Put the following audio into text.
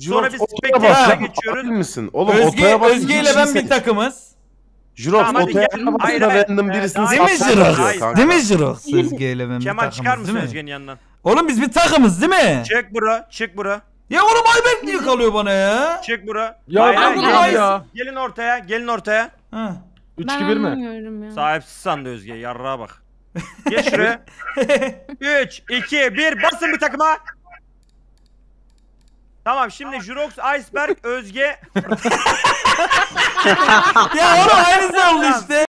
Sonra biz spektaküle geçiyoruz. misin? Oğlum Özge, otaya bas. Özge ile ben bir takımız. Jirox Tamam, hadi otaya gel. bas Hayır, da hayır. random birisini Değil mi satsan Jirox? diyor kanka. Değil mi Jirox? Özge ile ben bir Kemal takımız çıkar mısın değil mi? Özge'nin yanından? Oğlum biz bir takımız değil mi? Çık bura, çık bura, Ya oğlum Ayberk niye kalıyor bana ya? çık bura. Ya Hayır, ben hayır, gelin, ya. gelin ortaya, gelin ortaya. Ha. 3-2-1 mi? anlamıyorum ya. Sahipsiz sandı Özge, yarrağa bak. Geç şuraya. 3, 2, 1, basın bir takıma. Tamam şimdi Jurox, Iceberg, Özge. ya oğlum aynısı oldu işte.